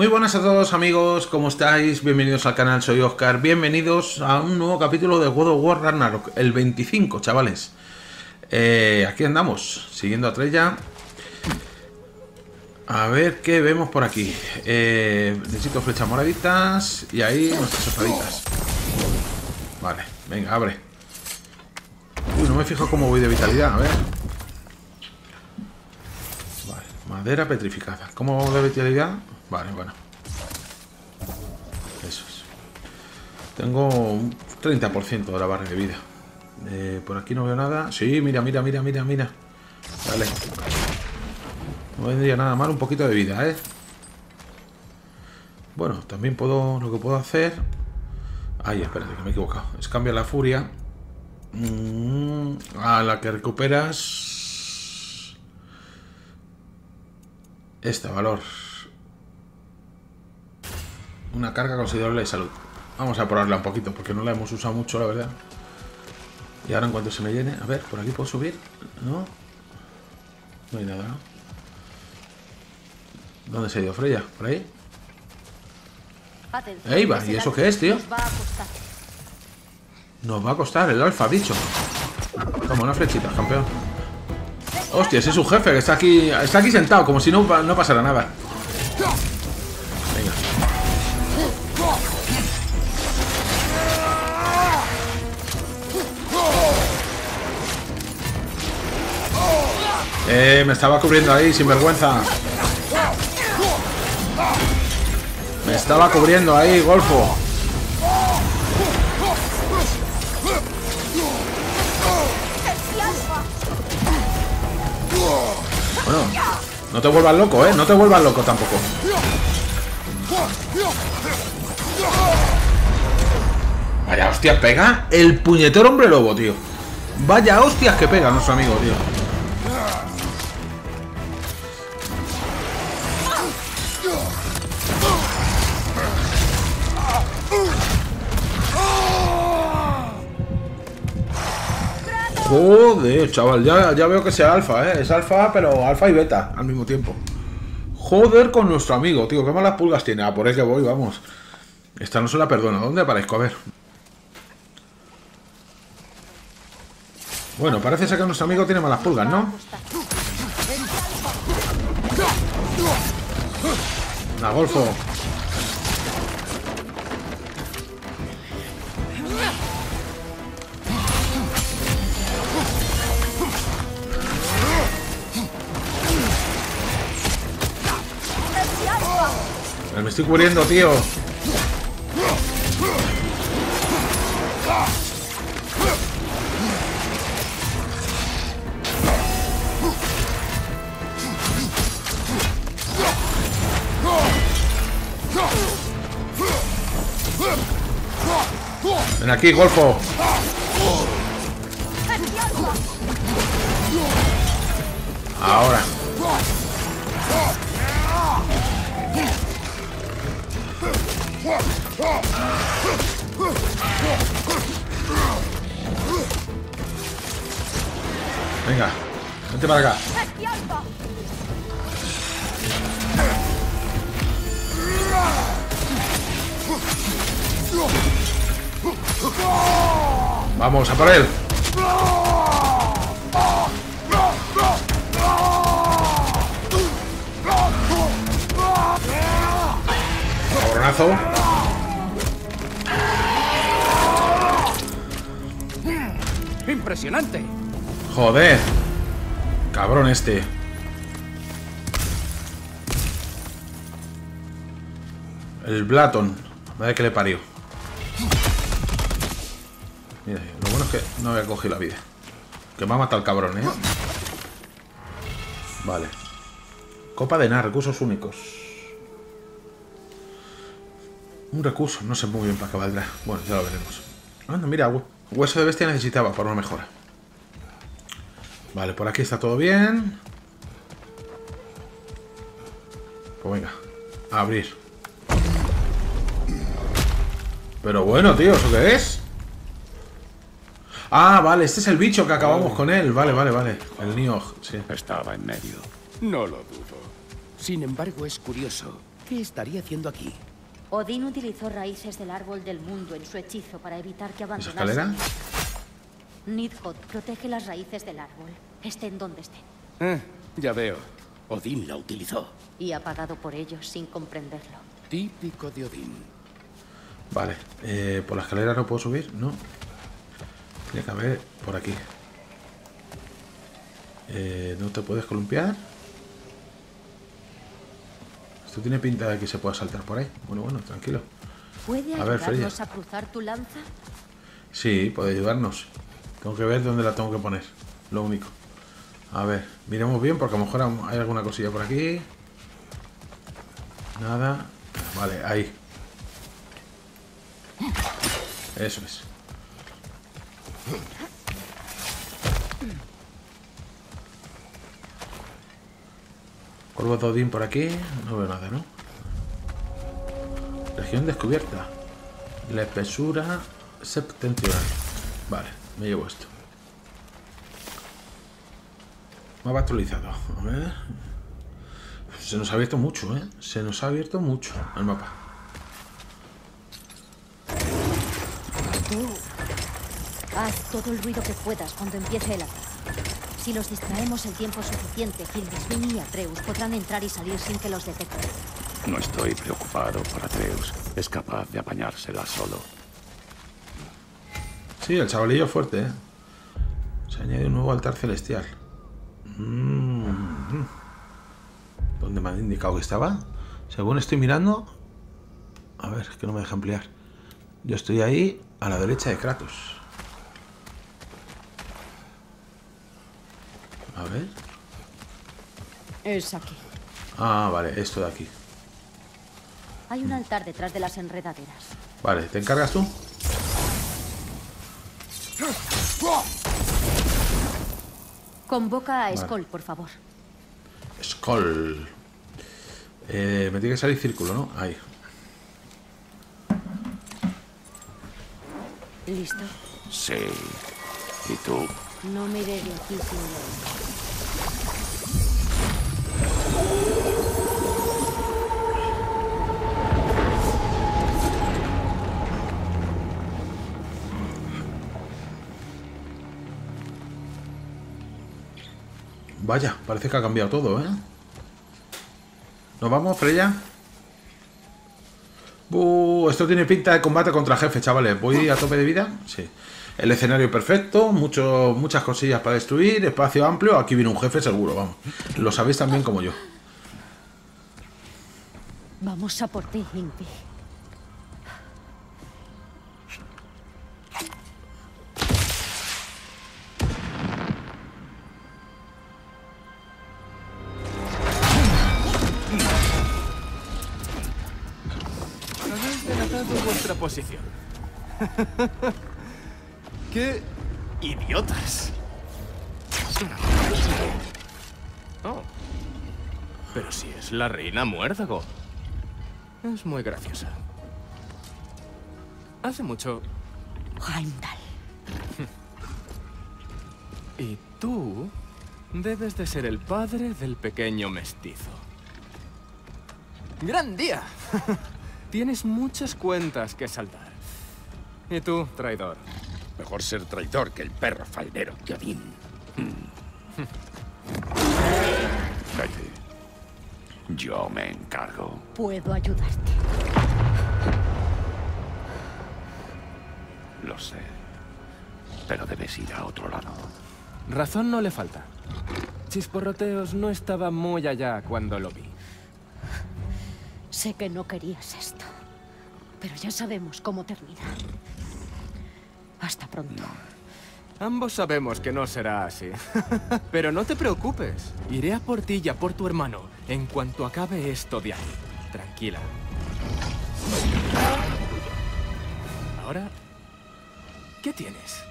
Muy buenas a todos amigos, ¿cómo estáis? Bienvenidos al canal, soy Oscar. Bienvenidos a un nuevo capítulo de God of War Ragnarok, el 25, chavales. Eh, aquí andamos, siguiendo a Trella. A ver qué vemos por aquí. Eh, necesito flechas moraditas y ahí nuestras espaditas. Vale, venga, abre. Uy, no me fijo cómo voy de vitalidad, a ver. Madera petrificada. ¿Cómo vamos de vitalidad? Vale, bueno. Eso es. Tengo un 30% de la barra de vida. Eh, por aquí no veo nada. Sí, mira, mira, mira, mira, mira. Vale. No vendría nada mal un poquito de vida, ¿eh? Bueno, también puedo... Lo que puedo hacer... Ay, espérate, que me he equivocado. Es cambiar la furia. Mm, a la que recuperas... Este valor. Una carga considerable de salud. Vamos a probarla un poquito, porque no la hemos usado mucho, la verdad. Y ahora en cuanto se me llene... A ver, ¿por aquí puedo subir? ¿No? No hay nada, ¿no? ¿Dónde se ha ido Freya? ¿Por ahí? Atención, Ahí va, ¿y eso qué es, tío? nos va a costar. Nos va a costar el alfa, bicho. Toma una flechita, campeón. Hostia, ese es su jefe que está aquí. Está aquí sentado, como si no, no pasara nada. Eh, me estaba cubriendo ahí, sin vergüenza. Me estaba cubriendo ahí, Golfo. Bueno, no te vuelvas loco, ¿eh? No te vuelvas loco tampoco. Vaya hostias, pega el puñetero hombre lobo, tío. Vaya hostias que pega nuestro amigo, tío. Joder, chaval, ya, ya veo que sea alfa, ¿eh? Es alfa, pero alfa y beta al mismo tiempo. Joder con nuestro amigo, tío. Qué malas pulgas tiene. Ah, por ahí que voy, vamos. Esta no se la perdono. ¿Dónde aparezco? A ver. Bueno, parece ser que nuestro amigo tiene malas pulgas, ¿no? costar. Me estoy cubriendo, tío. Ven aquí, Golfo. Venga, vente para acá. Vamos a por él. Cabronazo. ¡Impresionante! Joder. Cabrón este. El Blaton. Madre que le parió. Mira, lo bueno es que no había cogido la vida. Que me ha matado el cabrón, ¿eh? Vale. Copa de nada, recursos únicos. Un recurso, no sé muy bien para qué valdrá. Bueno, ya lo veremos. Anda, mira, hue- hueso de bestia necesitaba para una mejora. Vale, por aquí está todo bien. Pues venga, a abrir. Pero bueno, tío, ¿eso qué es? Ah, vale, este es el bicho que acabamos con él. Vale, vale, vale. El Nioh, sí. Estaba en medio. No lo dudo. Sin embargo, es curioso ¿Qué estaría haciendo aquí? Odín utilizó raíces del árbol del mundo en su hechizo para evitar que ¿Esa abandonase. escalera? Nidhogg protege las raíces del árbol, estén donde estén, Eh, ya veo. Odín la utilizó. y ha pagado por ello sin comprenderlo. Típico de Odín. Vale. Eh, ¿Por la escalera no puedo subir? No. Tiene que haber por aquí. Eh, ¿No te puedes columpiar? Esto tiene pinta de que se pueda saltar por ahí. Bueno, bueno, tranquilo. ¿Puede A ver, Freya. a cruzar tu lanza? Sí, puede ayudarnos. Tengo que ver dónde la tengo que poner. Lo único. A ver, miremos bien porque a lo mejor hay alguna cosilla por aquí. Nada. Vale, ahí. Eso es. Polvo de Odín por aquí. No veo nada, ¿no? Región descubierta. La espesura septentrional. Vale, me llevo esto. Mapa actualizado. A ver. Se nos ha abierto mucho, ¿eh? Se nos ha abierto mucho el mapa. Tú. Haz todo el ruido que puedas cuando empiece el ataque. Si los distraemos el tiempo suficiente, Hildisvini y Atreus podrán entrar y salir sin que los detecten. No estoy preocupado por Atreus. Es capaz de apañársela solo. Sí, el chavalillo fuerte, ¿eh? Se añade un nuevo altar celestial. Mm. ¿Dónde me han indicado que estaba? Según estoy mirando... A ver, es que no me deja ampliar. Yo estoy ahí, a la derecha de Kratos. A ver... Es aquí. Ah, vale, esto de aquí. Hay un altar detrás de las enredaderas. Vale, ¿te encargas tú? Convoca a Skoll, por favor. Skull. Eh, me tiene que salir círculo, ¿no? Ahí. ¿Listo? Sí. ¿Y tú? No me de aquí sin Vaya, parece que ha cambiado todo, ¿eh? ¿Nos vamos, Freya? Buh, esto tiene pinta de combate contra jefe, chavales. ¿Voy a tope de vida? Sí. El escenario perfecto, mucho, muchas cosillas para destruir, espacio amplio. Aquí viene un jefe seguro, vamos. Lo sabéis también como yo. Vamos a por ti, Ingvi. Es muérdago. Muy graciosa. Hace mucho. Heimdall. Y tú debes de ser el padre del pequeño mestizo. ¡Gran día! Tienes muchas cuentas que saldar. Y tú, traidor. Mejor ser traidor que el perro faldero de Odín. Cállate. Yo me encargo. Puedo ayudarte. Lo sé. Pero debes ir a otro lado. Razón no le falta. Chisporroteos no estaba muy allá cuando lo vi. Sé que no querías esto, pero ya sabemos cómo termina. Hasta pronto. Ambos sabemos que no será así. Pero no te preocupes. Iré a por ti y a por tu hermano en cuanto acabe esto de ahí. Tranquila. Ahora, ¿qué tienes?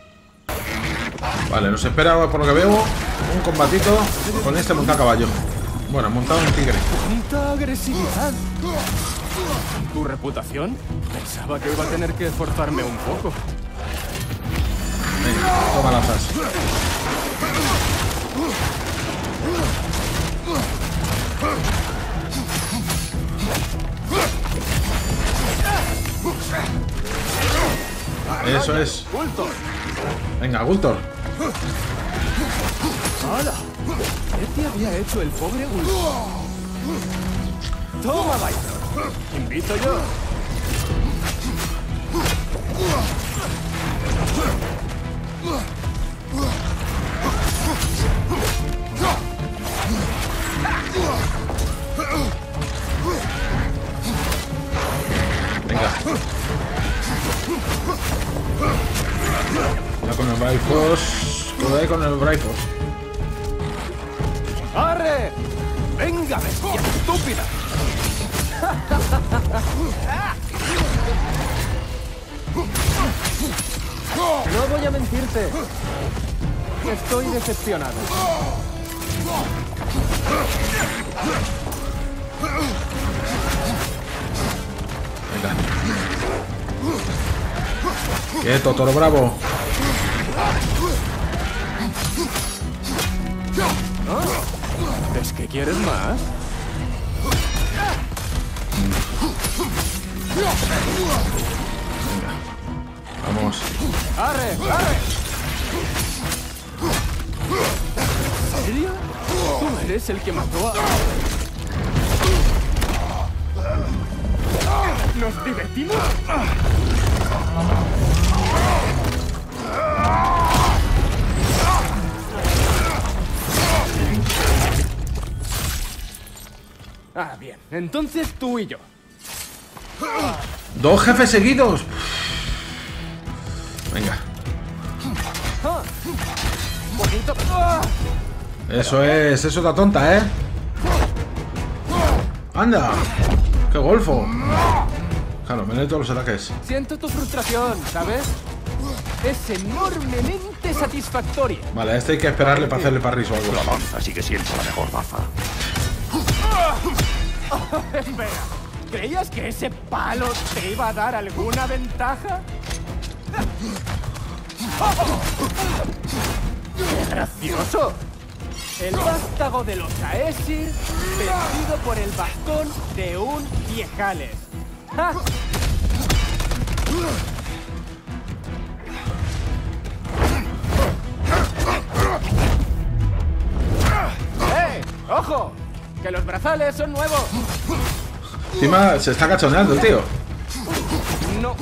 Vale, nos espera, por lo que veo, un combatito con este montado a caballo. Bueno, montado en tigre. ¡Cuánta agresividad! ¿Tu reputación? Pensaba que iba a tener que esforzarme un poco. Venga, toma lanzas. Eso es. Venga, Gultor. ¡Hala! ¿Qué te había hecho el pobre Gultor? ¡Toma, Baito! ¡Invito yo! Ya con el. Cuidado con el Bifrost. ¡Arre! ¡Venga, bestia estúpida! No voy a mentirte. Estoy decepcionado. Venga. Quieto, toro bravo. ¿Es que quieres más? Vamos. ¡Arre! ¡Arre! ¿En serio? ¿Tú eres el que mató a...? ¿Nos divertimos? Ah, bien. Entonces tú y yo. Dos jefes seguidos. Venga. Eso es, eso da tonta, ¿eh? ¡Anda! ¡Qué golfo! Claro, me lee todos los ataques. Siento tu frustración, ¿sabes? Es enormemente satisfactoria. Vale, a este hay que esperarle para hacerle parris o algo. La lanza sigue siendo la mejor baza. Espera, ¿creías que ese palo te iba a dar alguna ventaja? ¡Qué gracioso! El vástago de los Aesir vencido por el bastón de un viejales. ¡Eh! ¡Ojo! ¡Que los brazales son nuevos! Encima se está cachoneando el tío. No.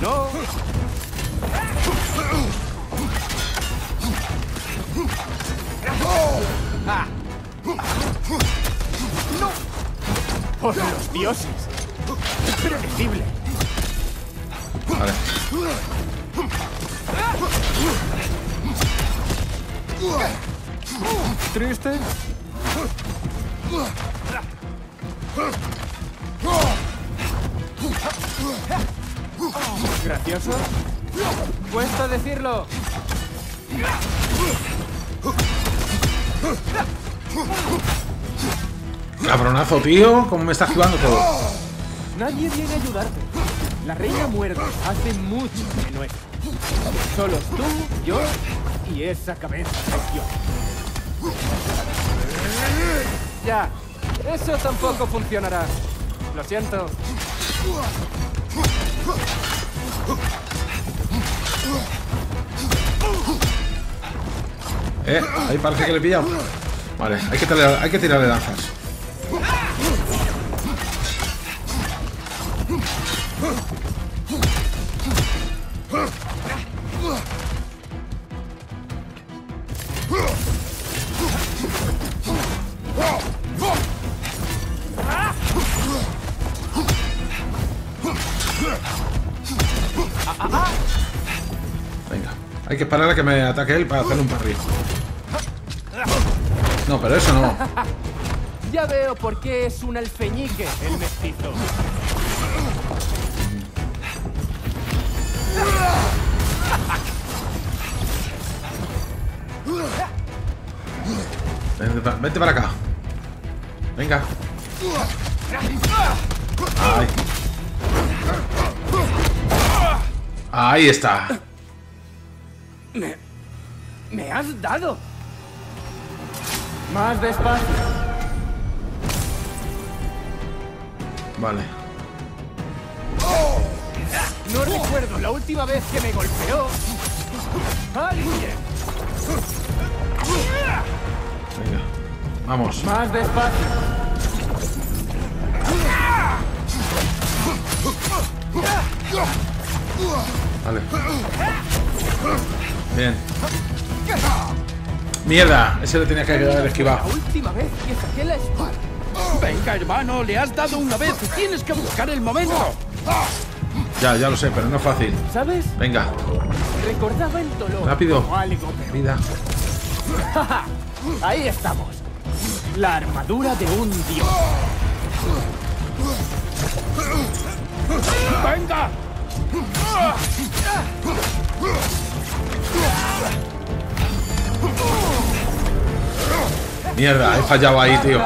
No. Ah. No. Por los dioses. Predecible. Vale. Triste. Gracioso. Cuesta decirlo. Cabronazo, tío. ¿Cómo me está activando todo? Nadie viene a ayudarte. La reina muerta hace mucho que no está. Solo tú, yo y esa cabeza preciosa. Ya, eso tampoco funcionará. Lo siento. Eh, ahí parece que le he pillado. Vale, hay que tirarle, hay que tirarle lanzas. Que me ataque él para hacerle un parry. No, pero eso no. Ya veo por qué es un alfeñique el mestizo. Vente, pa- vente para acá. Venga. Ahí. Ahí está. Me... me has dado. Más despacio. Vale. No recuerdo la última vez que me golpeó. Alguien. Venga. Vamos. Más despacio. Vale. Bien. Mierda, ese le tenía que quedar La esquivado. última vez que saqué la espada. Venga, hermano, le has dado una vez. Tienes que buscar el momento. Ya, ya lo sé, pero no es fácil. ¿Sabes? Venga, Recordaba el dolor. Rápido. algo vida. Ahí estamos. La armadura de un dios. Venga. Mierda, he fallado ahí, tío.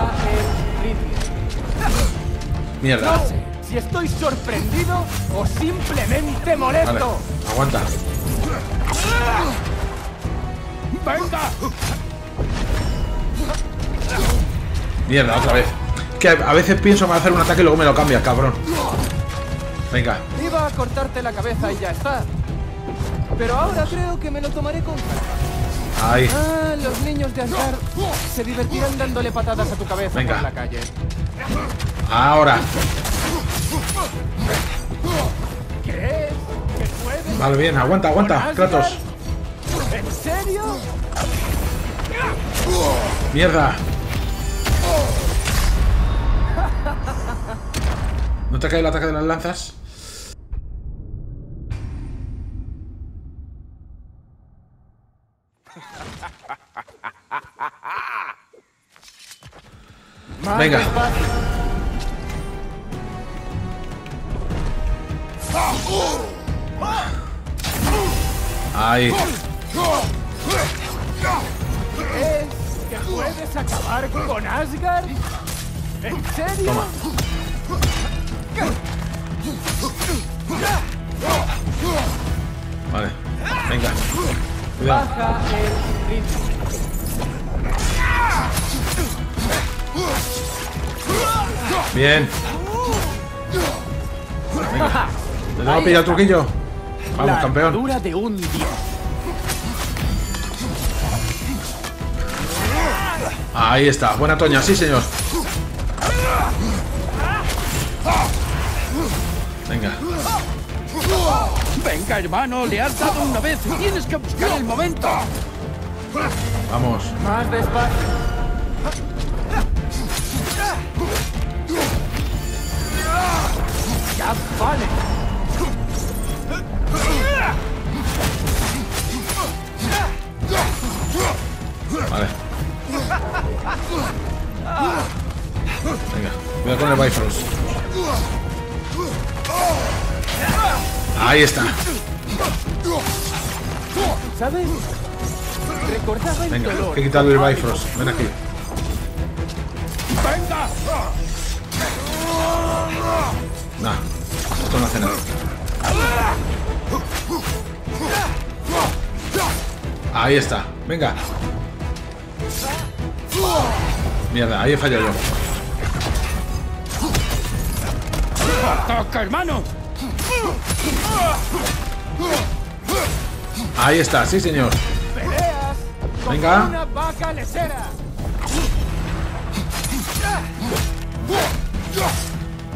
Mierda. No sé si estoy sorprendido o simplemente molesto. Vale, aguanta. Venga. Mierda, otra vez. Que a veces pienso me va a hacer un ataque y luego me lo cambia, cabrón. Venga, Iba a cortarte la cabeza y ya está. Pero ahora creo que me lo tomaré con calma. ahí. Ah, los niños de Asgard se divertirán dándole patadas a tu cabeza Venga. por la calle. Ahora. ¿Crees que puedes? Vale, bien, aguanta, aguanta, Kratos. ¿En serio? Mierda. ¿No te cae el ataque de las lanzas? Venga. Ahí. ¿Crees que puedes acabar con Asgard? ¿En serio? Toma. Vale. Venga. Cuidado. Baja el ritmo. Bien. Venga. ¿Te tengo pillar el truquillo? Vamos, la campeón. de un. Ahí está. Buena toña, sí, señor. Venga. Venga, hermano, le has dado una vez. Tienes que buscar el momento. Vamos. Más despacio. Cuidado con el Bifrost. Ahí está. ¿Sabes? Recordaba el Venga, hay que quitarle el Bifrost. Ven aquí. Venga. Nah, esto no hace nada. Ahí está. Venga. Mierda, ahí he fallado yo. Toca, hermano. Ahí está, sí señor. Venga. una vaca lechera.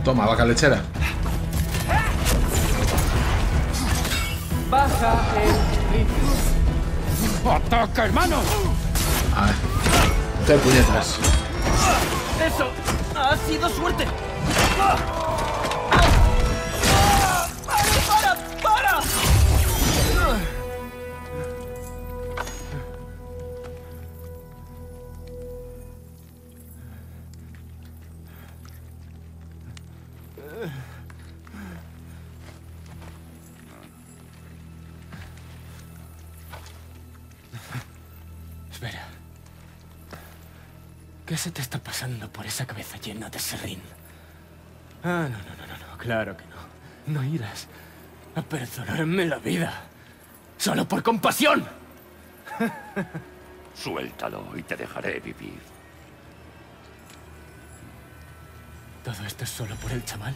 Toma, vaca lechera. Baja el. Ataca, hermano. A ver. Te puñetas. Eso ha sido suerte. Se te está pasando por esa cabeza llena de serrín? Ah, no, no, no, no, no, claro que no. No irás a perdonarme la vida. Solo por compasión. Suéltalo y te dejaré vivir. ¿Todo esto es solo por el chaval?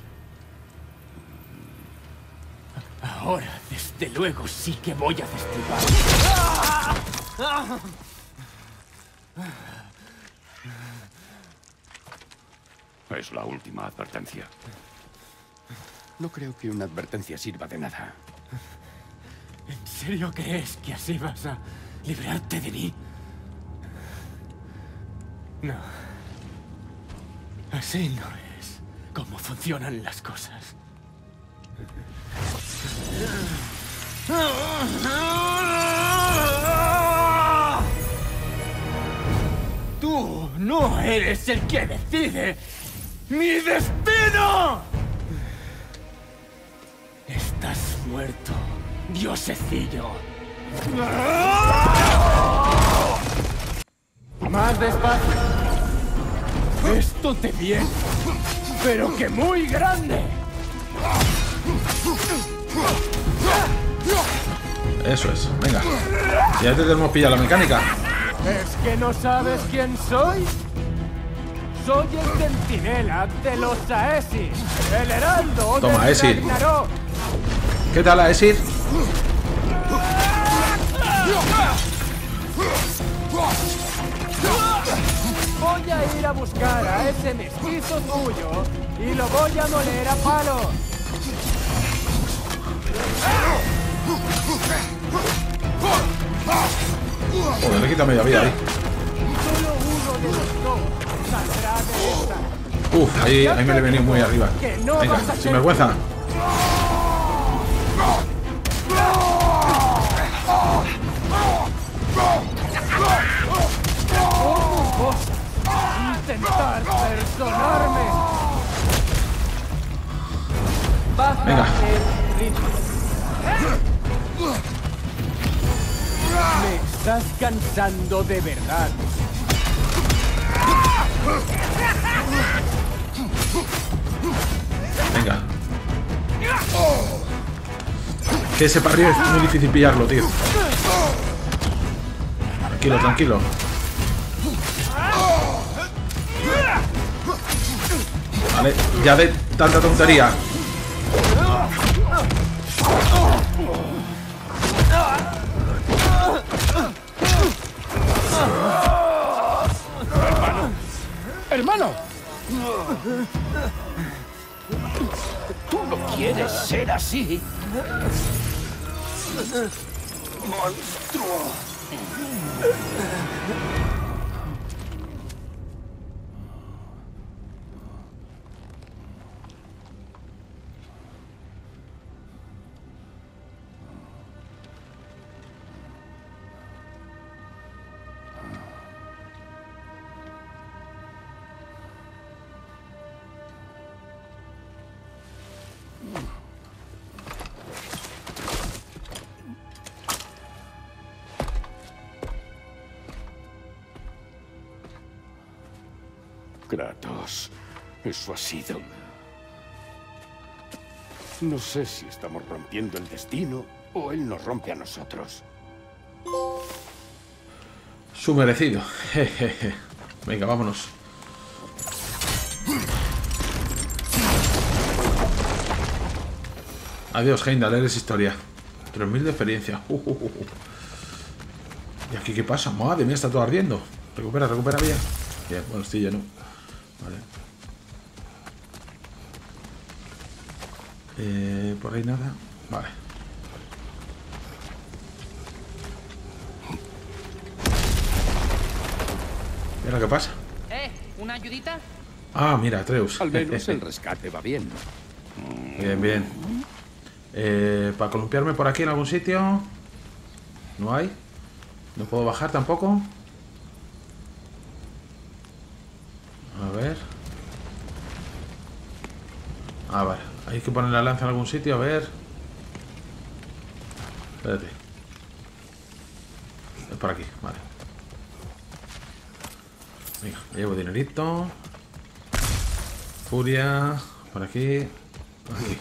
Ahora, desde luego, sí que voy a destripar. Es la última advertencia. No creo que una advertencia sirva de nada. ¿En serio crees que así vas a librarte de mí? No. Así no es como funcionan las cosas. Tú no eres el que decide mi destino. Estás muerto, diosecillo. Más despacio. Esto te viene, pero que muy grande. Eso es, venga. Ya te tenemos pillado la mecánica. ¿Es que no sabes quién soy? Soy el centinela de los Aesis, el heraldo Toma, Aesir. ¿Qué tal, Aesir? Voy a ir a buscar a ese mestizo tuyo y lo voy a moler a palos. Joder, le quita media vida ahí. Solo uno de los dos. Uf, ahí, ahí me le he venido muy arriba. Venga, sin vergüenza. Intentar personarme. Baja Venga. Me estás cansando de verdad. Venga. Que ese arriba es muy difícil pillarlo, tío. Tranquilo, tranquilo. Vale, ya de tanta tontería. Quieres ser así? ¡Monstruo! Eso ha sido... No sé si estamos rompiendo el destino o él nos rompe a nosotros. Su merecido. Venga, vámonos. Adiós, Heimdall, eres historia. 3000 de experiencia. Uh, uh, uh. ¿Y aquí qué pasa? Madre mía, está todo ardiendo. Recupera, recupera bien. Bien, bueno, estoy lleno. Vale. Eh, por ahí nada. Vale. ¿Y ahora qué pasa? ¿Eh? ¿Una ayudita? Ah, mira, Atreus. Al menos el rescate va bien. Bien, bien. Eh, ¿Para columpiarme por aquí en algún sitio? ¿No hay? ¿No puedo bajar tampoco? A ver. Ah, vale. Hay que poner la lanza en algún sitio, a ver. Espérate. Es por aquí, vale. Venga, llevo dinerito. Furia. Por aquí. Aquí.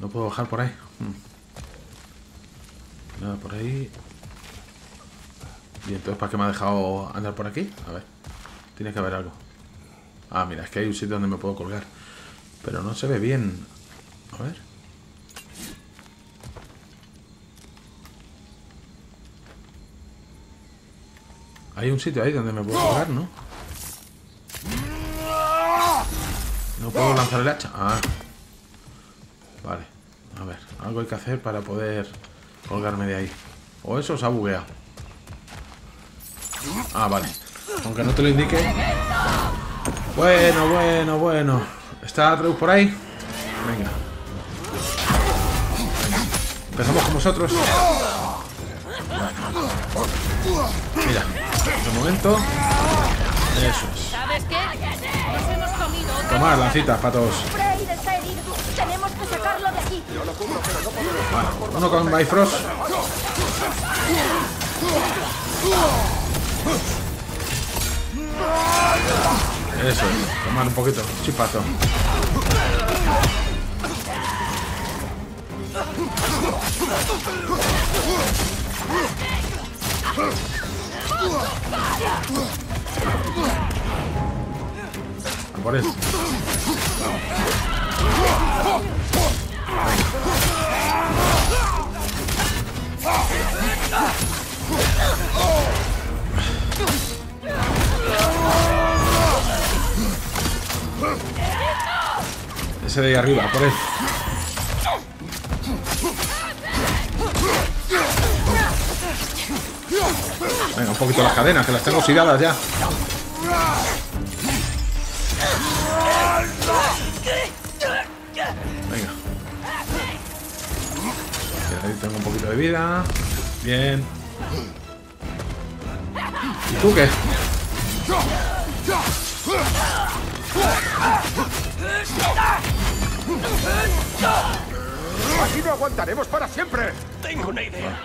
No puedo bajar por ahí. Hmm. Nada por ahí. Y entonces, ¿para qué me ha dejado andar por aquí? A ver. Tiene que haber algo. Ah, mira, es que hay un sitio donde me puedo colgar. Pero no se ve bien. A ver. Hay un sitio ahí donde me puedo colgar, ¿no? No puedo lanzar el hacha. Ah. Vale. A ver, algo hay que hacer para poder colgarme de ahí. O eso se ha bugueado. Ah, vale. Aunque no te lo indique. Bueno, bueno, bueno. ¿Está Atreus por ahí? Venga. Empezamos con vosotros. Mira, un momento. Eso es. ¿Sabes qué? Nos hemos comido lancitas herido. Tenemos que sacarlo de aquí. Vale, uno con Bifrost. Eso es, tomar un poquito, chipazo. Por eso. Ese de ahí arriba, por eso. Venga, un poquito las cadenas, que las tengo oxidadas ya. Venga. Ahí tengo un poquito de vida. Bien. ¿Y tú qué? ¡Así no aguantaremos para siempre! Tengo una idea.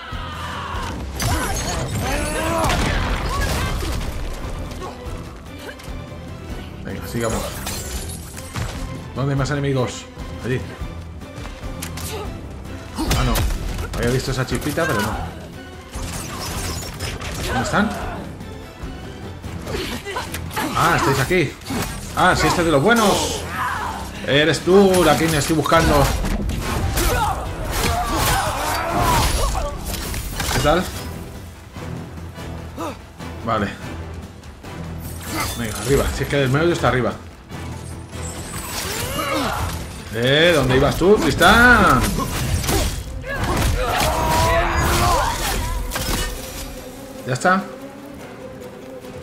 Venga, sigamos. ¿Dónde hay más enemigos? Allí. Ah, no. Había visto esa chispita, pero no. ¿Dónde están? Ah, estáis aquí. Ah, sí, este es de los buenos. Eres tú la que me estoy buscando. ¿Qué tal? Vale. Venga, arriba. Si es que el medio está arriba. Eh, ¿dónde ibas tú, Tristán? ¿Ya está?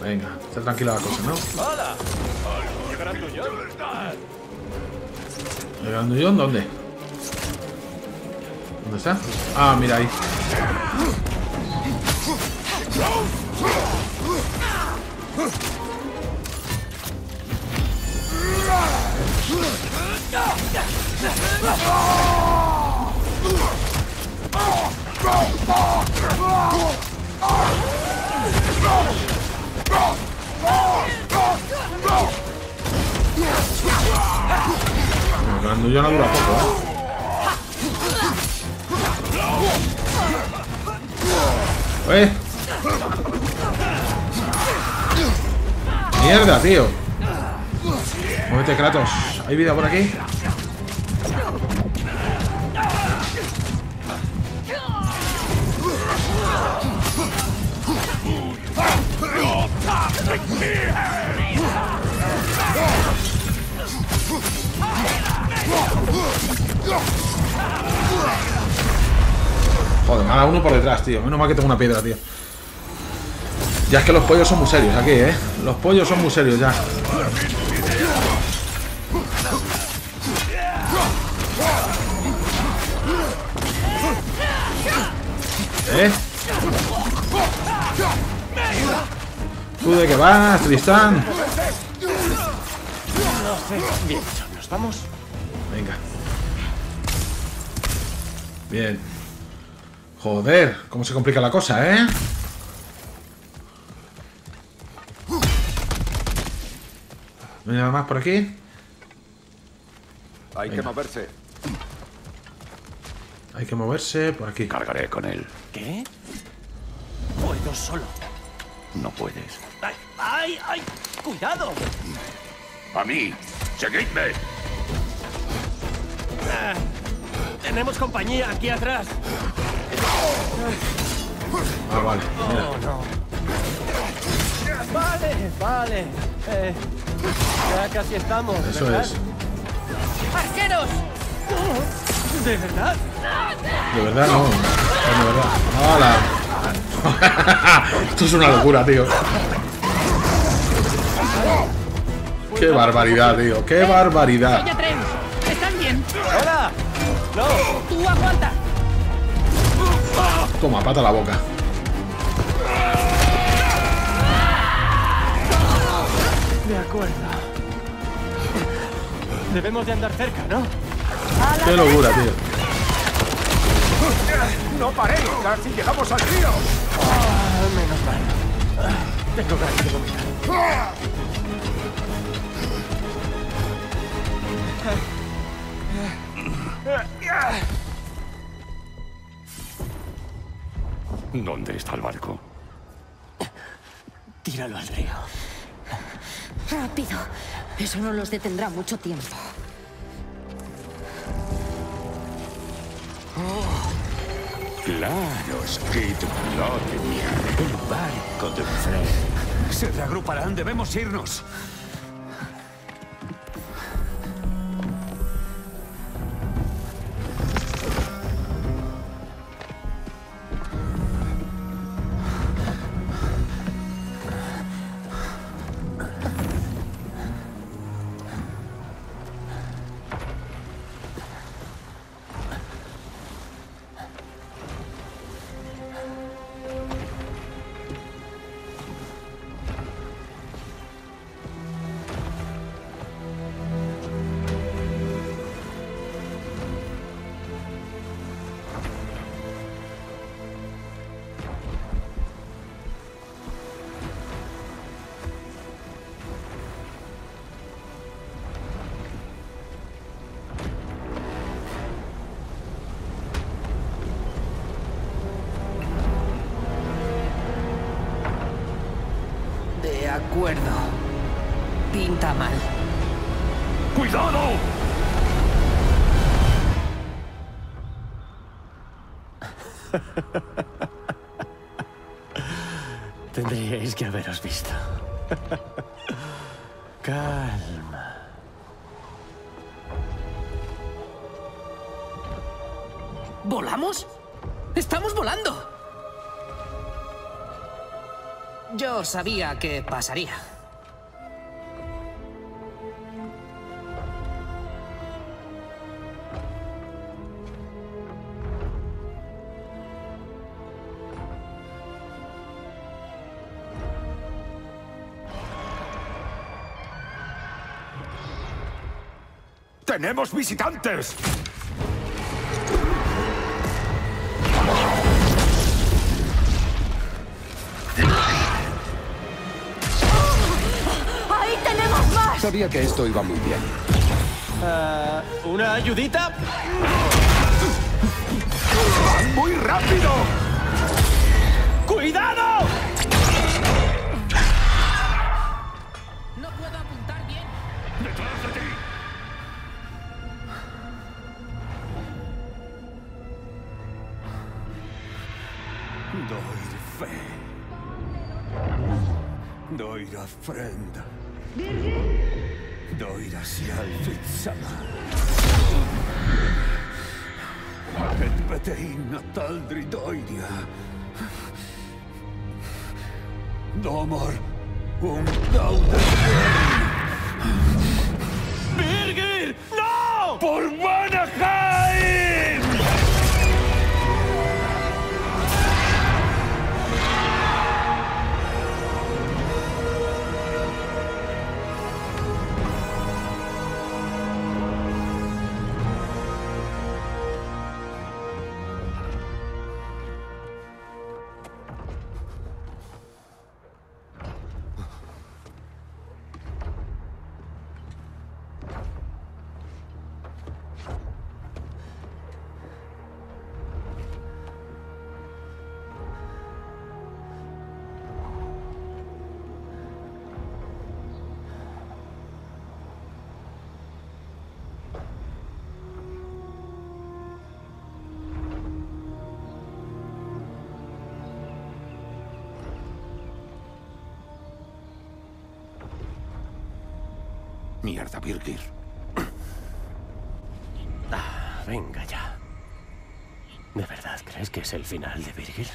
Venga, está tranquila la cosa, ¿no? ¿El dónde? ¿Dónde está? Ah, mira ahí. El grandullón no dura poco, ¿eh? ¡Eh! ¡Mierda, tío! Muévete, Kratos. ¿Hay vida por aquí? Joder, dado uno por detrás, tío. Menos mal que tengo una piedra, tío. Ya es que los pollos son muy serios aquí, ¿eh? Los pollos son muy serios ya. ¿Eh? ¿Tú de qué vas, Tristán? Bien, ¿nos vamos? Bien. Joder, cómo se complica la cosa, ¿eh? ¿No hay nada más por aquí? Hay que moverse. Hay que moverse por aquí. Cargaré con él. ¿Qué? Puedo solo. No puedes. ¡Ay, ay, ay! ¡Cuidado! A mí. Seguidme. Tenemos compañía aquí atrás. Ah, vale. Oh, no. Vale, vale. Eh, ya casi estamos. Eso ¿verdad? es. ¡Arqueros! ¿De verdad? De verdad, no. No, de verdad. ¡Hala! Esto es una locura, tío. ¡Qué barbaridad, tío! ¡Qué barbaridad! ¡No! ¡Tú aguanta! Toma, pata la boca. De acuerdo. Debemos de andar cerca, ¿no? ¡Qué locura, tío! ¡No paréis! ¡Casi llegamos al río! Ah, menos mal. Ah, Tengo ganas de vomitar. ¿Dónde está el barco? Tíralo al río. Rápido. Eso no los detendrá mucho tiempo. Claro, Skid. Lo tenía. El barco de Fred. Se reagruparán, debemos irnos. ¡Estamos volando! Yo sabía que pasaría. ¡Tenemos visitantes! Sabía que esto iba muy bien. Ah, ¿Una ayudita? ¡Muy rápido! ¡Cuidado! No puedo apuntar bien. Doir fe. Doir a frenda. Doir hacia Jälvitsana. Et pätehinnat taldridoidia. Domor, um dauden. No! Por Mierda, Birgir. Ah, venga ya. ¿De verdad crees que es el final de Virgil?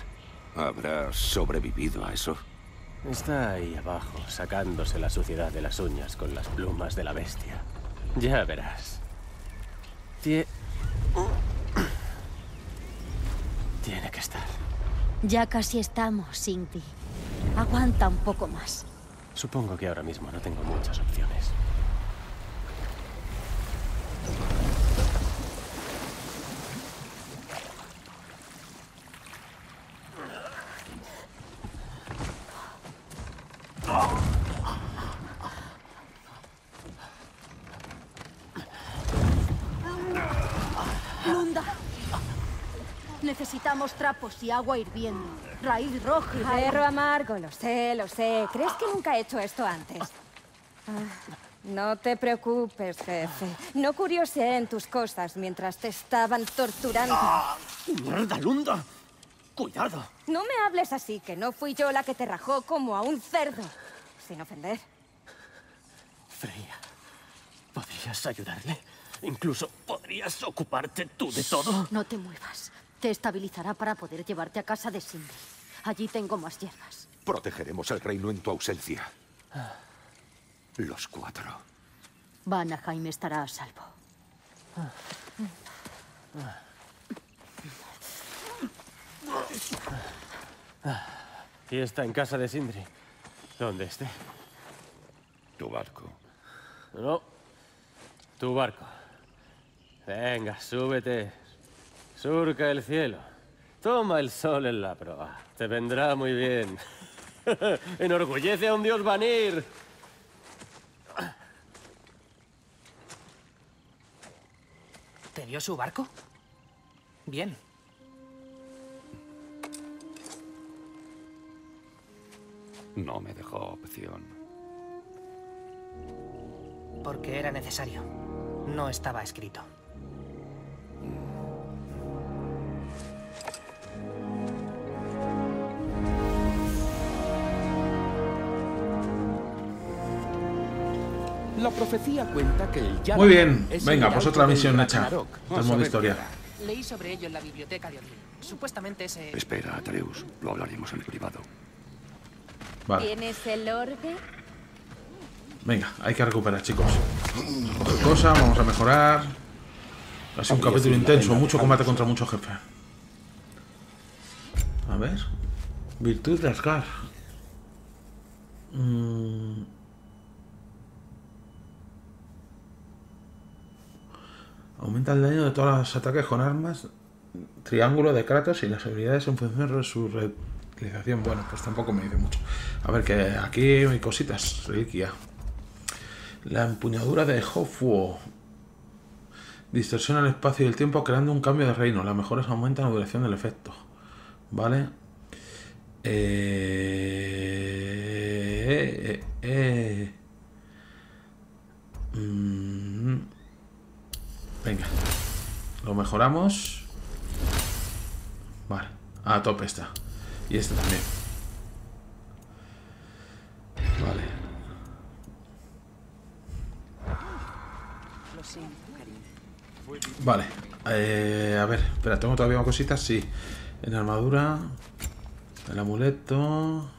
¿Habrá sobrevivido a eso? Está ahí abajo, sacándose la suciedad de las uñas con las plumas de la bestia. Ya verás. Tie- Tiene que estar. Ya casi estamos, Cindy. Aguanta un poco más. Supongo que ahora mismo no tengo muchas opciones. ¡Lunda! Necesitamos trapos y agua hirviendo. Raíz roja y Perro amargo, lo sé, lo sé. ¿Crees que nunca he hecho esto antes? Ah, no te preocupes, jefe. No curioseé en tus cosas mientras te estaban torturando. ¡Mierda, Lunda! ¡Cuidado! No me hables así, que no fui yo la que te rajó como a un cerdo. Sin ofender. Freya, ¿podrías ayudarle? Incluso podrías ocuparte tú de todo. No te muevas. Te estabilizará para poder llevarte a casa de Cindy. Allí tengo más hierbas. Protegeremos el reino en tu ausencia. Los cuatro. Vanna Jaime estará a salvo. Y está en casa de Sindri. ¿Dónde esté? Tu barco. No. Tu barco. Venga, súbete. Surca el cielo. Toma el sol en la proa. Te vendrá muy bien. Enorgullece a un dios Vanir. ¿Te dio su barco? Bien. No me dejó opción. Porque era necesario. No estaba escrito. Profecía cuenta que el Muy bien, venga, el pues otra misión hecha. Ver historia. Leí sobre ello en la biblioteca de Odín. Supuestamente ese... Espera, Atreus. Lo hablaremos en privado. Vale, ¿Tienes el orbe? venga, hay que recuperar, chicos. Coger cosas, vamos a mejorar. Ha sido un capítulo intenso, mucho combate contra muchos jefes. A ver. Virtud de Asgard. Mm. Aumenta el daño de todos los ataques con armas. Triángulo de Kratos y las habilidades en función de su reutilización. Bueno, pues tampoco me dice mucho. A ver, que aquí hay cositas. Reliquia. La empuñadura de Hofuo. Distorsiona el espacio y el tiempo creando un cambio de reino. Las mejoras aumentan la duración del efecto. ¿Vale? Eh, eh, eh. Mm. Venga. Lo mejoramos. Vale. A tope está. Y este también. Vale. Vale. Eh, a ver, espera, ¿tengo todavía más cositas? Sí. En armadura. El amuleto.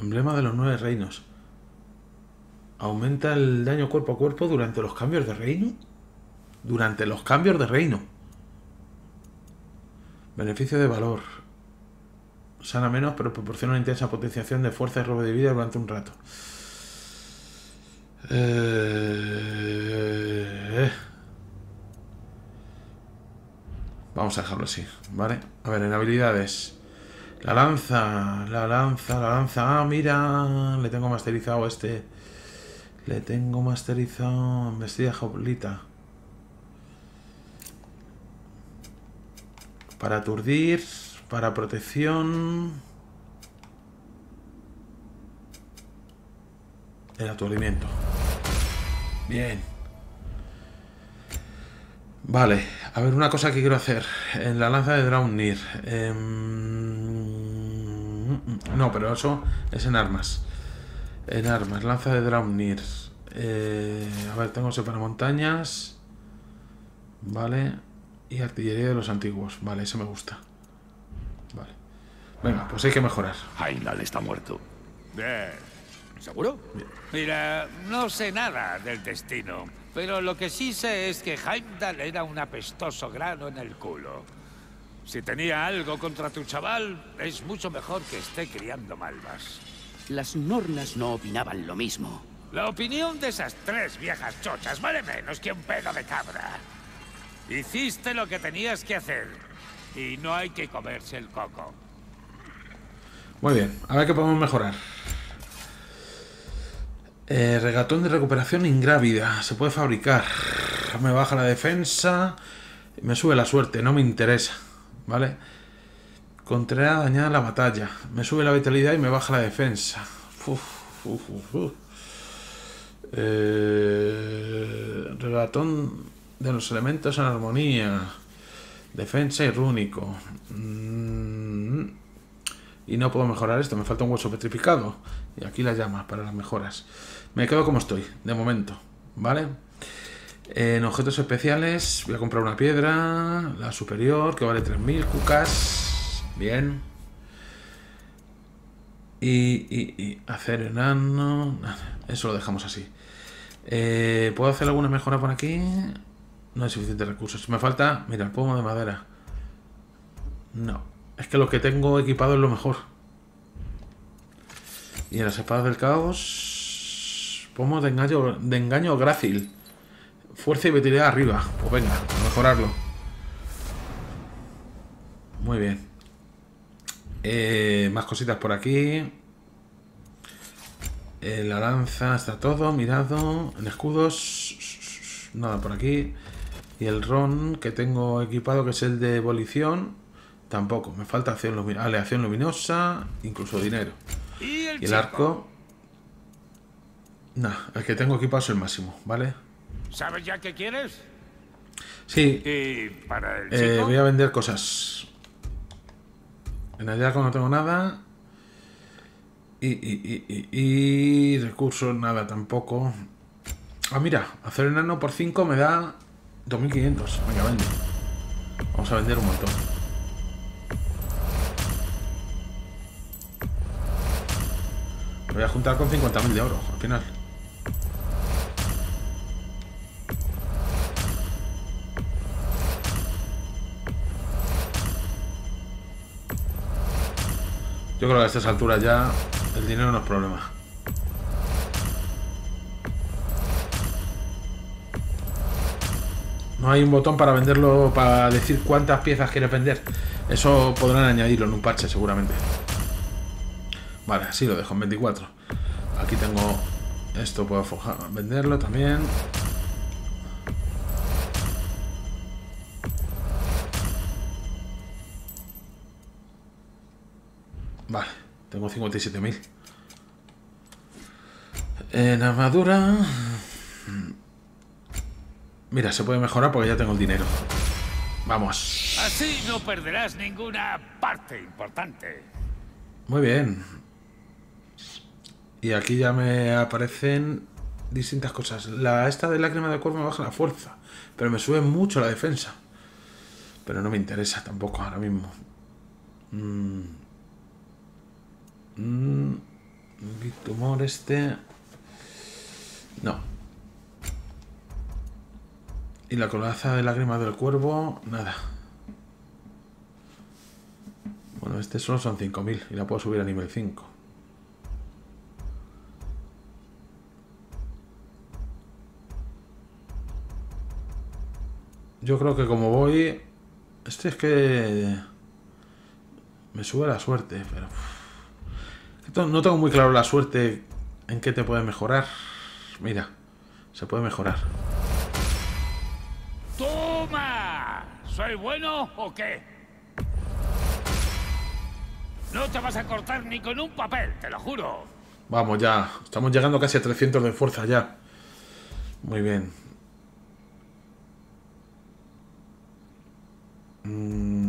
Emblema de los nueve reinos. Aumenta el daño cuerpo a cuerpo durante los cambios de reino. Durante los cambios de reino. Beneficio de valor. Sana menos, pero proporciona una intensa potenciación de fuerza y robo de vida durante un rato. Eh, Vamos a dejarlo así, ¿vale? A ver, en habilidades. La lanza, la lanza, la lanza. Ah, mira, le tengo masterizado este. Le tengo masterizado vestida jaulita. Para aturdir, para protección. El aturdimiento. Bien. Vale, a ver, una cosa que quiero hacer. En la lanza de Draunir. Em, no, pero eso es en armas. En armas, lanza de Draumnir. Eh, a ver, tengo para montañas. Vale. Y artillería de los antiguos. Vale, ese me gusta. Vale. Venga, pues hay que mejorar. Heimdall está muerto. Bien. ¿Seguro? Mira, no sé nada del destino. Pero lo que sí sé es que Heimdall era un apestoso grano en el culo. Si tenía algo contra tu chaval, es mucho mejor que esté criando malvas. Las nornas no opinaban lo mismo. La opinión de esas tres viejas chochas vale menos que un pedo de cabra. Hiciste lo que tenías que hacer. Y no hay que comerse el coco. Muy bien, a ver qué podemos mejorar. Eh, regatón de recuperación ingrávida. Se puede fabricar. Me baja la defensa. Me sube la suerte. No me interesa. ¿Vale? Contrea dañada la batalla. Me sube la vitalidad y me baja la defensa. Eh, regatón de los elementos en armonía. Defensa y rúnico. Mm. Y no puedo mejorar esto. Me falta un hueso petrificado. Y aquí la llama para las mejoras. Me quedo como estoy, de momento. ¿Vale? En objetos especiales voy a comprar una piedra, la superior, que vale 3.000 cucas. Bien. Y, y, hacer enano. Eso lo dejamos así. Eh, ¿Puedo hacer alguna mejora por aquí? No hay suficientes recursos. Me falta, mira, el pomo de madera. No. Es que lo que tengo equipado es lo mejor. Y en las espadas del caos... Pomo de engaño, de engaño grácil. Fuerza y vitalidad arriba. Pues venga, a mejorarlo. Muy bien. Eh, más cositas por aquí. Eh, la lanza está todo, mirado. En escudos. Nada por aquí. Y el ron que tengo equipado, que es el de ebolición. Tampoco. Me falta acción aleación luminosa. Incluso dinero. Y el, arco. Nah, el que tengo equipado es el máximo, ¿vale? ¿Sabes ya qué quieres? Sí. ¿Y para el eh, voy a vender cosas. En arco no tengo nada. Y, y, y, y, recursos, nada tampoco. Ah, mira, hacer enano por 5 me da 2500. Venga, vende. Vamos a vender un montón. voy a juntar con 50.000 de oro al final. Creo que a estas alturas ya el dinero no es problema. No hay un botón para venderlo, para decir cuántas piezas quieres vender. Eso podrán añadirlo en un parche seguramente. Vale, así lo dejo en 24. Aquí tengo esto, puedo venderlo también. Tengo 57.000. En armadura... Mira, se puede mejorar porque ya tengo el dinero. Vamos. Así no perderás ninguna parte importante. Muy bien. Y aquí ya me aparecen distintas cosas. La esta de lágrima de cuervo me baja la fuerza, pero me sube mucho la defensa. Pero no me interesa tampoco ahora mismo. Mmm. Mmm. Tumor este. No. Y la colaza de lágrima del cuervo, nada. Bueno, este solo son 5000 y la puedo subir a nivel 5. Yo creo que como voy... Este es que... Me sube la suerte, pero... No tengo muy claro la suerte en qué te puede mejorar. Mira, se puede mejorar. ¡Toma! ¿Soy bueno o qué? No te vas a cortar ni con un papel, te lo juro. Vamos ya, estamos llegando casi a 300 de fuerza ya. Muy bien. Mm.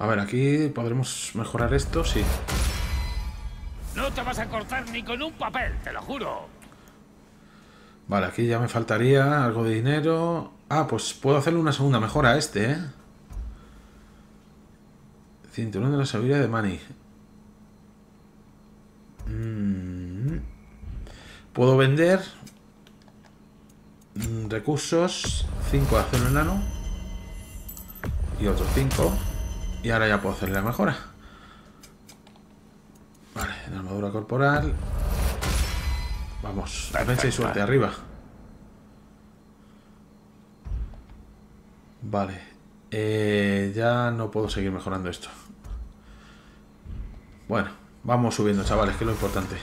A ver, aquí podremos mejorar esto, sí. No te vas a cortar ni con un papel, te lo juro. Vale, aquí ya me faltaría algo de dinero. Ah, pues puedo hacerle una segunda mejora a este, ¿eh? Cinturón de la sabiduría de Mani. Mm. Puedo vender mm, recursos 5 de acero enano y otros 5 y ahora ya puedo hacerle la mejora vale, la armadura corporal vamos, defensa y suerte arriba vale eh, ya no puedo seguir mejorando esto bueno, vamos subiendo chavales, que es lo importante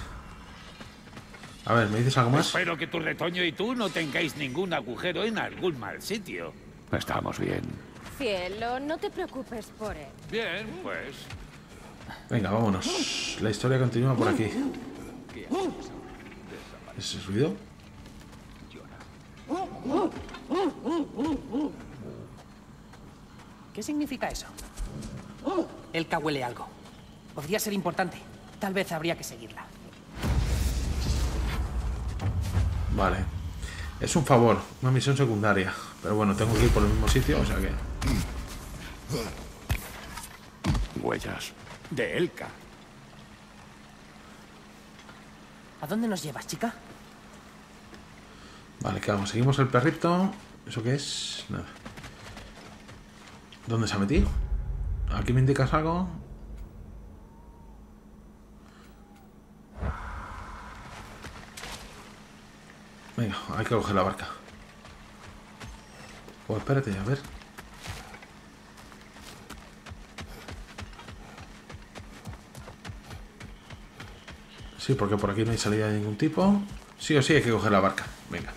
a ver, ¿me dices algo más? Espero que tu retoño y tú no tengáis ningún agujero en algún mal sitio. Estamos bien. Cielo, no te preocupes por él. Bien, pues. Venga, vámonos. La historia continúa por aquí. ¿Ese ruido? ¿Qué significa eso? Elka huele algo. Podría ser importante. Tal vez habría que seguirla. Vale. Es un favor, una misión secundaria. Pero bueno, tengo que ir por el mismo sitio, o sea que... Huellas. De Elka. ¿A dónde nos llevas, chica? Vale, ¿qué vamos? Seguimos el perrito. ¿Eso qué es? Nada. ¿Dónde se ha metido? ¿Aquí me indicas algo? Venga, hay que coger la barca. Pues espérate, a ver. Sí, porque por aquí no hay salida de ningún tipo. Sí o sí hay que coger la barca. Venga.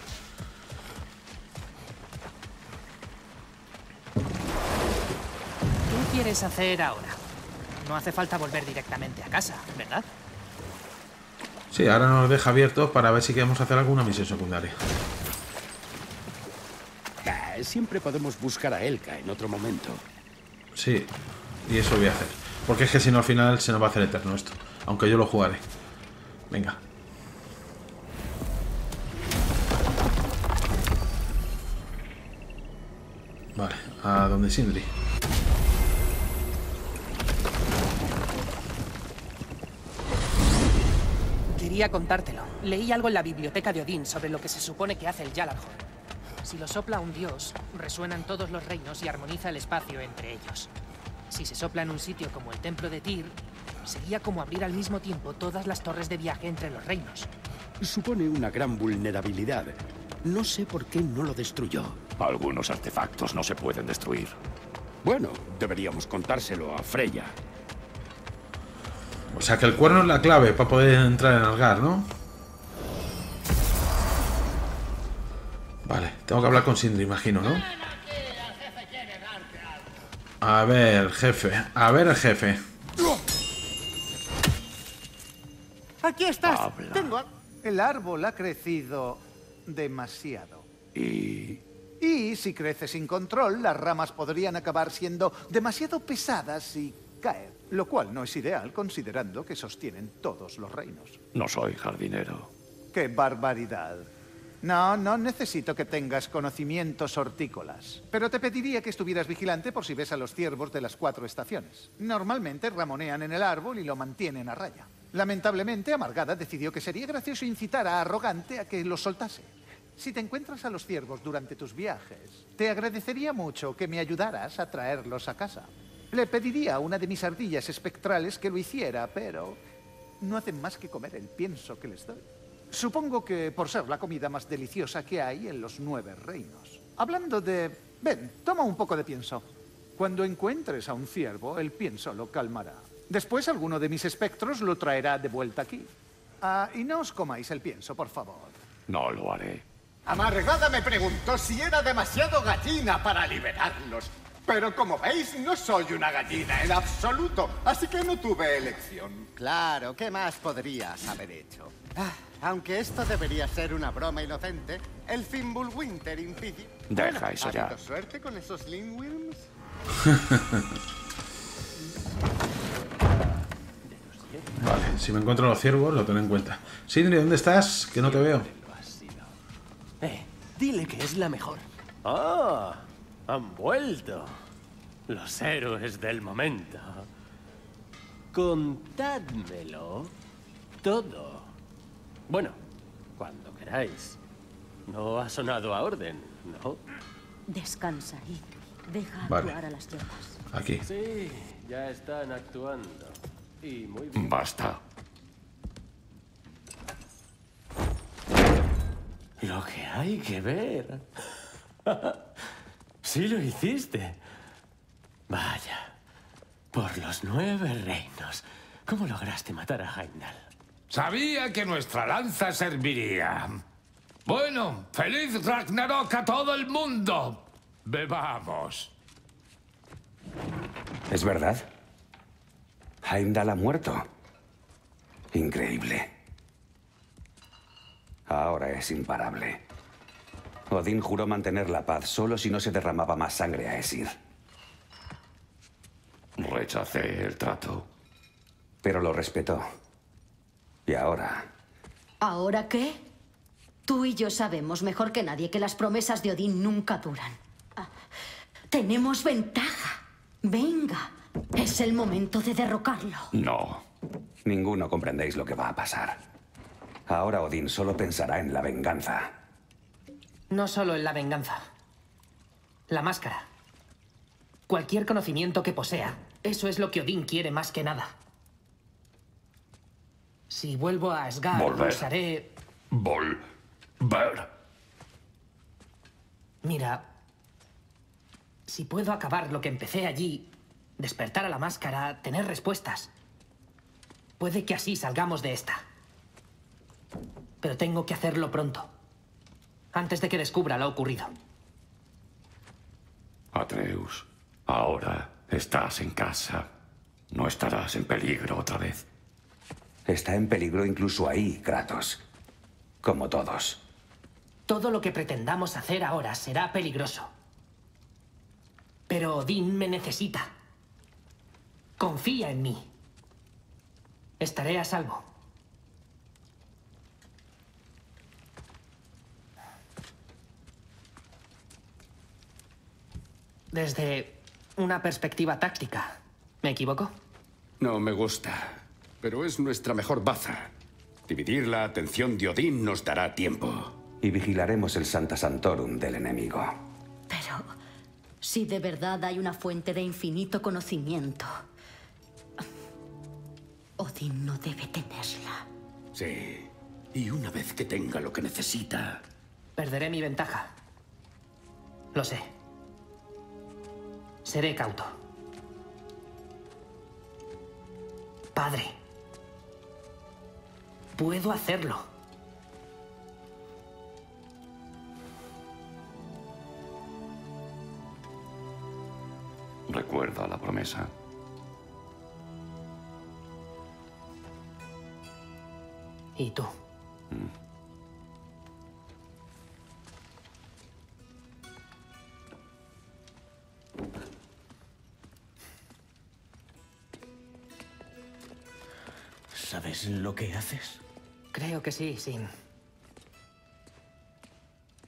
¿Qué quieres hacer ahora? No hace falta volver directamente a casa, ¿verdad? Sí, ahora nos deja abiertos para ver si queremos hacer alguna misión secundaria. Ah, siempre podemos buscar a Elka en otro momento. Sí, y eso voy a hacer. Porque es que si no al final se nos va a hacer eterno esto. Aunque yo lo jugaré. Venga. Vale, a donde Sindri. Quería contártelo. Leí algo en la biblioteca de Odín sobre lo que se supone que hace el Yalarhorn. Si lo sopla un dios, resuenan todos los reinos y armoniza el espacio entre ellos. Si se sopla en un sitio como el templo de Tyr, sería como abrir al mismo tiempo todas las torres de viaje entre los reinos. Supone una gran vulnerabilidad. No sé por qué no lo destruyó. Algunos artefactos no se pueden destruir. Bueno, deberíamos contárselo a Freya. O sea que el cuerno es la clave para poder entrar en Algar, ¿no? Vale, tengo que hablar con Sindri, imagino, ¿no? A ver, jefe. A ver, jefe. Habla. Tengo El árbol ha crecido demasiado. Y... Y si crece sin control, las ramas podrían acabar siendo demasiado pesadas y caer. Lo cual no es ideal considerando que sostienen todos los reinos. No soy jardinero. ¡Qué barbaridad! No, no necesito que tengas conocimientos hortícolas. Pero te pediría que estuvieras vigilante por si ves a los ciervos de las cuatro estaciones. Normalmente ramonean en el árbol y lo mantienen a raya. Lamentablemente, Amargada decidió que sería gracioso incitar a Arrogante a que los soltase. Si te encuentras a los ciervos durante tus viajes, te agradecería mucho que me ayudaras a traerlos a casa. Le pediría a una de mis ardillas espectrales que lo hiciera, pero no hacen más que comer el pienso que les doy. Supongo que por ser la comida más deliciosa que hay en los nueve reinos. Hablando de... Ven, toma un poco de pienso. Cuando encuentres a un ciervo, el pienso lo calmará. Después alguno de mis espectros lo traerá de vuelta aquí. Ah, y no os comáis el pienso, por favor. No lo haré. Amargada me preguntó si era demasiado gallina para liberarlos. Pero como veis, no soy una gallina en absoluto, así que no tuve elección. Claro, ¿qué más podrías haber hecho? Ah, aunque esto debería ser una broma inocente, el Fimbulwinter impide... Deja Bueno, eso ¿ha ya. suerte con esos Lindworms? Si me encuentro los ciervos, lo tengo en cuenta. Sindri, ¿dónde estás? Que no te veo. Eh, dile que es la mejor. ¡Ah! Han vuelto. Los héroes del momento. Contádmelo todo. Bueno, cuando queráis. No ha sonado a orden, ¿no? Descansa y deja Vale. actuar a las hierbas. Aquí. Sí, ya están actuando. Y muy bien. Basta. Lo que hay que ver. sí lo hiciste. Vaya. Por los nueve reinos. ¿Cómo lograste matar a Heimdall? Sabía que nuestra lanza serviría. Bueno, feliz Ragnarok a todo el mundo. Bebamos. ¿Es verdad? Heimdall ha muerto. Increíble. Ahora es imparable. Odín juró mantener la paz solo si no se derramaba más sangre a Esir. Rechacé el trato. Pero lo respetó. Y ahora, ¿Ahora qué? Tú y yo sabemos mejor que nadie que las promesas de Odín nunca duran. Ah, Tenemos ventaja. Venga, es el momento de derrocarlo. no. Ninguno comprendéis lo que va a pasar. Ahora Odín solo pensará en la venganza. No solo en la venganza. La máscara. Cualquier conocimiento que posea. Eso es lo que Odín quiere más que nada. Si vuelvo a Asgard, Volver. usaré... Volver. Mira, si puedo acabar lo que empecé allí, despertar a la máscara, tener respuestas, puede que así salgamos de esta. Pero tengo que hacerlo pronto, antes de que descubra lo ocurrido. Atreus, ahora estás en casa. No estarás en peligro otra vez. Está en peligro incluso ahí, Kratos. Como todos. Todo lo que pretendamos hacer ahora será peligroso. Pero Odín me necesita. Confía en mí. Estaré a salvo. Desde una perspectiva táctica. ¿Me equivoco? No me gusta, pero es nuestra mejor baza. Dividir la atención de Odín nos dará tiempo. Y vigilaremos el Santa Santorum del enemigo. Pero si de verdad hay una fuente de infinito conocimiento, Odín no debe tenerla. Sí. Y una vez que tenga lo que necesita, Perderé mi ventaja. Lo sé. Seré cauto. Padre. Puedo hacerlo. Recuerda la promesa. ¿Y tú? ¿Sabes lo que haces? Creo que sí, sí.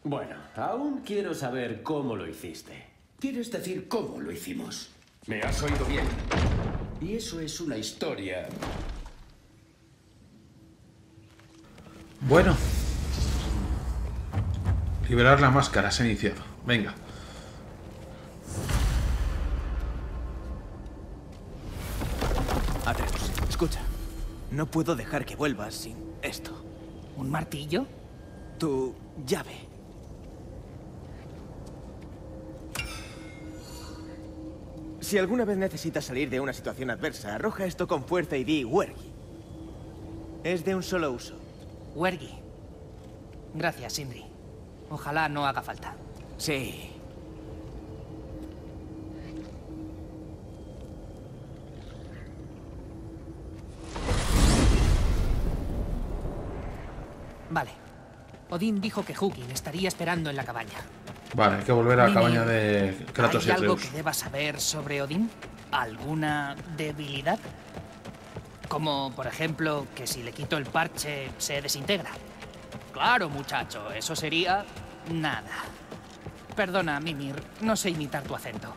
Bueno, aún quiero saber cómo lo hiciste. ¿Quieres decir cómo lo hicimos? Me has oído bien. Y eso es una historia. Bueno. Liberar la máscara, se ha iniciado. Venga. No puedo dejar que vuelvas sin esto. ¿Un martillo? Tu llave. Si alguna vez necesitas salir de una situación adversa, arroja esto con fuerza y di Wergi. Es de un solo uso. Wergi. Gracias, Sindri. Ojalá no haga falta. Sí. Vale. Odín dijo que Hugin estaría esperando en la cabaña. Vale, hay que volver a la cabaña de Kratos y ¿Hay algo que deba saber sobre Odín? ¿Alguna debilidad? Como, por ejemplo, que si le quito el parche se desintegra. Claro, muchacho, eso sería nada. Perdona, Mimir, no sé imitar tu acento.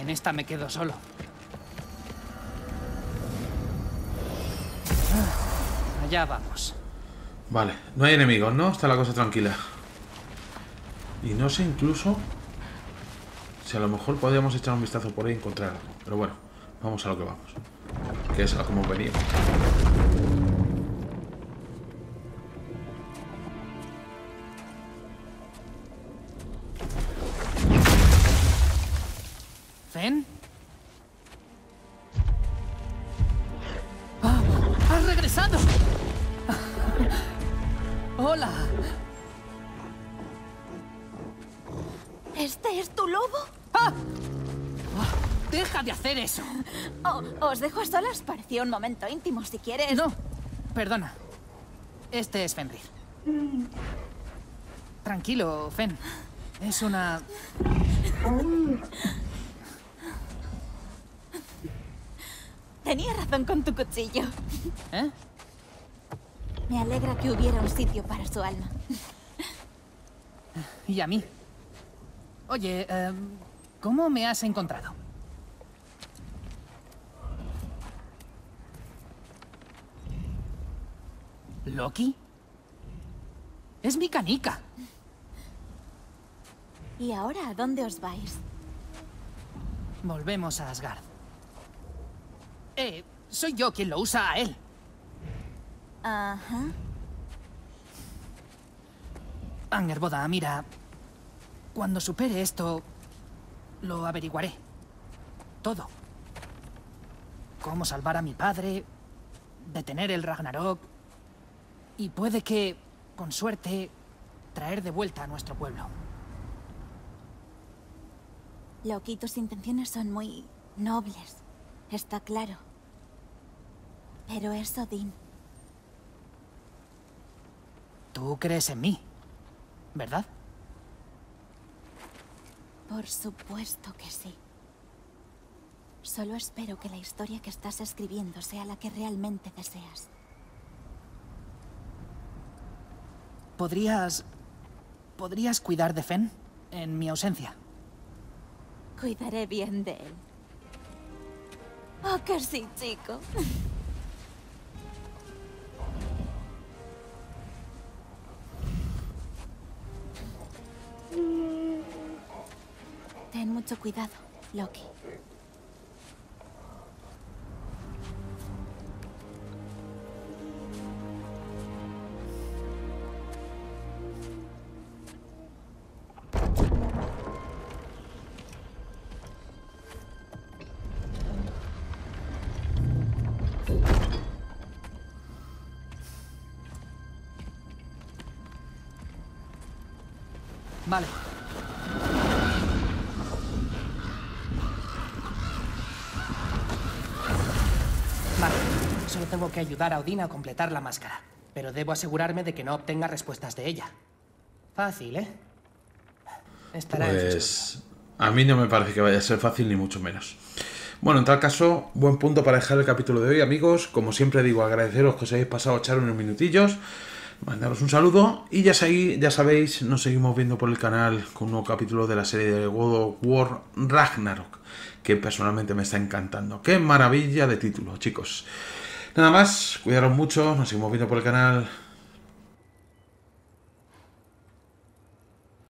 En esta me quedo solo. Ah, allá vamos. Vale, no hay enemigos, ¿no? Está la cosa tranquila. Y no sé incluso si a lo mejor podríamos echar un vistazo por ahí y encontrar algo. Pero bueno, vamos a lo que vamos. Que es a como venimos. Momento íntimo, si quieres. No, perdona. Este es Fenrir. Tranquilo, Fen. Es una... Tenía razón con tu cuchillo. ¿Eh? Me alegra que hubiera un sitio para su alma. Y a mí. Oye, em, ¿cómo me has encontrado? ¿Loki? Es mi canica. ¿Y ahora a dónde os vais? Volvemos a Asgard. Eh, soy yo quien lo usa a él. Ajá. Angerboda, mira. Cuando supere esto, lo averiguaré. Todo. Cómo salvar a mi padre, detener el Ragnarok, y puede que, con suerte, traer de vuelta a nuestro pueblo. Loki, tus intenciones son muy nobles. Está claro. Pero es Odín. Tú crees en mí, ¿verdad? Por supuesto que sí. Solo espero que la historia que estás escribiendo sea la que realmente deseas. ¿Podrías... ¿Podrías cuidar de Fen en mi ausencia? Cuidaré bien de él. Oh, que sí, chico. Ten mucho cuidado, Loki. Tengo que ayudar a Odín a completar la máscara. Pero debo asegurarme de que no obtenga respuestas de ella. Fácil, ¿eh? Estará en Pues a mí no me parece que vaya a ser fácil ni mucho menos. Bueno, en tal caso, buen punto para dejar el capítulo de hoy, amigos. Como siempre digo, agradeceros que os hayáis pasado a echar unos minutillos, mandaros un saludo y ya, segui- ya sabéis, nos seguimos viendo por el canal con un nuevo capítulo de la serie de God of War Ragnarok, que personalmente me está encantando. ¡Qué maravilla de título, chicos! Nada más, cuidaros mucho, nos seguimos viendo por el canal.